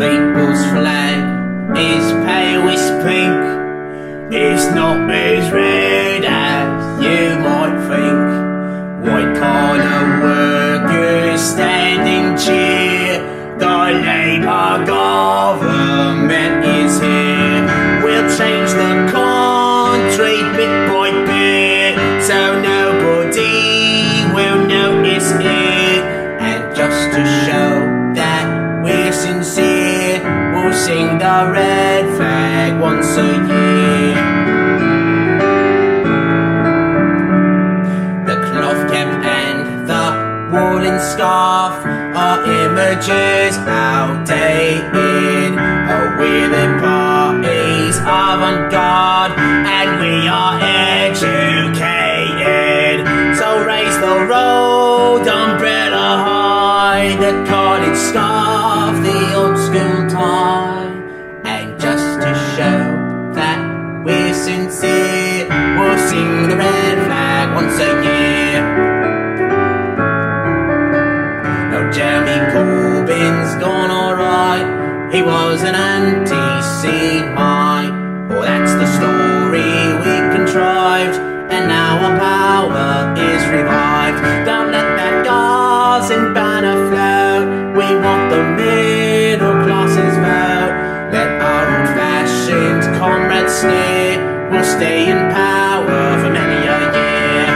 people's flag is pale, it's pink, it's not as red as you might think. White collar workers standing cheer, the Labour government is here. We'll change the country bit by bit. We'll the red flag once a year. The cloth cap and the woolen scarf are images outdated. Oh, we're the party's avant-garde and we are educated. So raise the road umbrella high, the cottage scarf, the old school tie. Sincere, we'll sing the red flag once a year. Now Jeremy Corbyn's gone alright. He was an anti-Semite. Well, that's the story we contrived, and now our power is revived. Don't let that Gaza stay in power for many a year.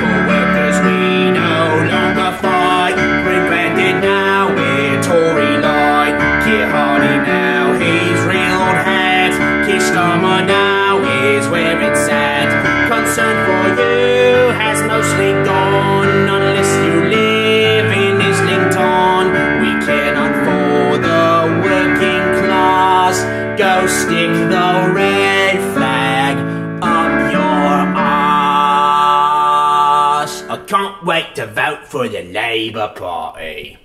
For workers we no longer fight. Rebranded now, we're Tory light. Keir Hardie now, he's reeled hat. Keir Starmer now is where it's at. Concern for you has mostly gone. Stick the red flag up your ass. I can't wait to vote for the Labour Party.